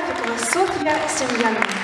Шарапикова Софья Семьянова.